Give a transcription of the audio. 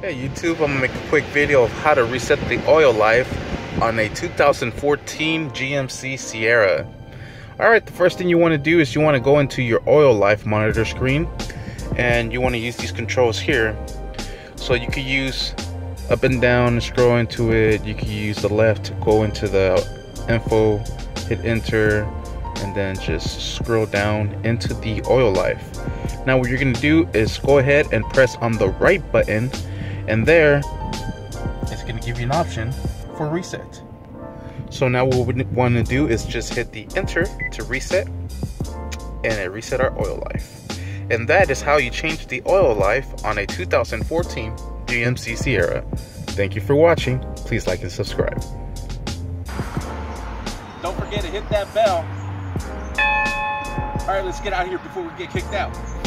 Hey YouTube, I'm gonna make a quick video of how to reset the oil life on a 2014 GMC Sierra. Alright, the first thing you want to do is you want to go into your oil life monitor screen and you want to use these controls here. So you could use up and down scroll into it, you could use the left to go into the info, hit enter, and then just scroll down into the oil life. Now what you're gonna do is go ahead and press on the right button and there it's gonna give you an option for reset. So now what we want to do is just hit the enter to reset and it reset our oil life. And that is how you change the oil life on a 2014 GMC Sierra. Thank you for watching. Please like and subscribe. Don't forget to hit that bell. All right, let's get out of here before we get kicked out.